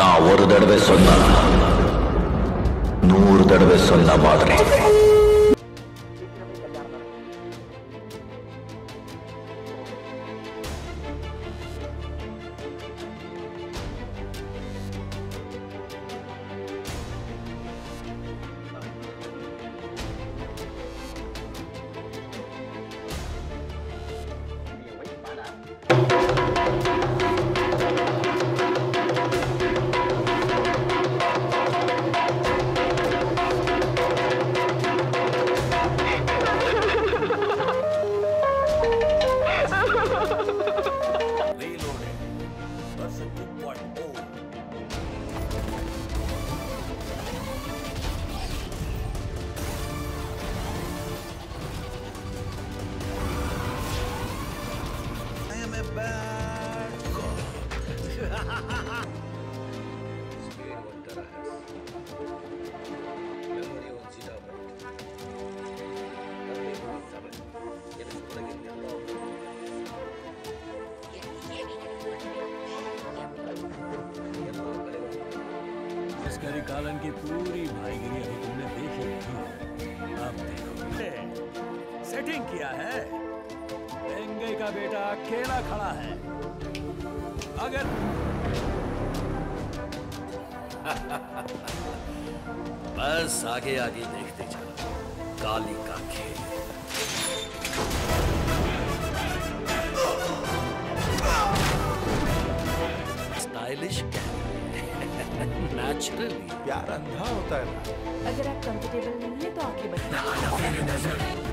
நான் ஒரு தடவை சொன்ன நூறு தடவை சொன்ன மாதிரி. Reloaded. Version 2.0. I am a bad cop. कालन की पूरी भाईगिरी अभी तुमने देख रखी है। अब देखो सेटिंग किया है। लेंगे का बेटा अकेला खड़ा है। अगर बस आगे आगे देखते चलो। काली का खेल। नेचुरली प्यार अंधा होता है ना। अगर आप कंफर्टेबल नहीं है तो आगे बढ़िए